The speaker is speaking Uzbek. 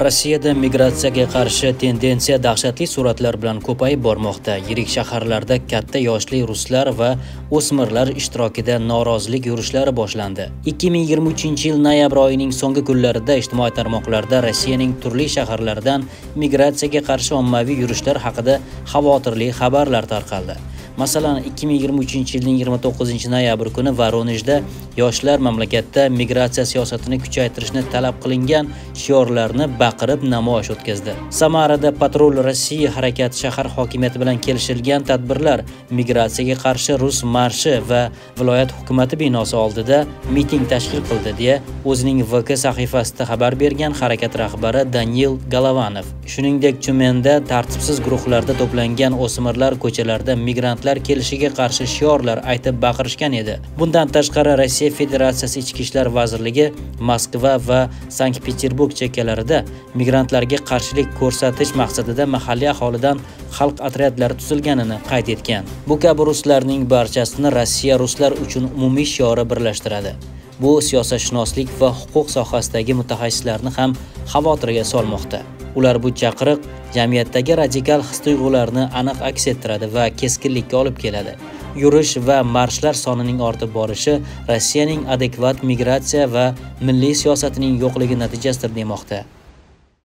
rossiyada migratsiyaga qarshi tendensiya dahshatli sur'atlar bilan ko'payib bormoqda. Yirik shaharlarda katta yoshli ruslar va o'smirlar ishtirokida norozilik yurishlari boshlandi. 2023 yil noyabr oyining so'nggi kunlarida ijtimoiy tarmoqlarda rossiyaning turli shaharlaridan migratsiyaga qarshi ommaviy yurishlar haqida xavotirli xabarlar tarqaldi. Masalan 2023 yilning 29 noyabr kuni voronejda yoshlar mamlakatda migratsiya siyosatini kuchaytirishni talab qilingan shiorlarni baqirib namoyish o'tkazdi. Samarada patrul rossiya harakati shahar hokimiyati bilan kelishilgan tadbirlar migratsiyaga qarshi rus marshi va viloyat hukumati binosi oldida miting tashkil qildi deya o'zining vk sahifasida xabar bergan harakat rahbari Daniil golovanov shuningdek Chumenda tartibsiz guruhlarda to'plangan o'smirlar ko'chalarda migrantlar kelishiga qarshi shiorlar aytib baqirishgan edi. Bundan tashqari rossiya federatsiyasi ichki ishlar vazirligi moskva va sankt peterburg chekkalarida migrantlarga qarshilik ko'rsatish maqsadida mahalliy aholidan xalq otryadlari tuzilganini qayd etgan. Bu kabi ruslarning barchasini rossiya ruslar uchun umumiy shiori birlashtiradi. Bu siyosatshunoslik va huquq sohasidagi mutaxassislarni ham xavotirga solmoqda. Ular bu chaqiriq jamiyatdagi radikal his tuyg'ularni aniq aks ettiradi va keskinlikka olib keladi. Yurish va marshlar sonining ortib borishi rossiyaning adekvat migratsiya va milliy siyosatining yo'qligi natijasidir demoqda.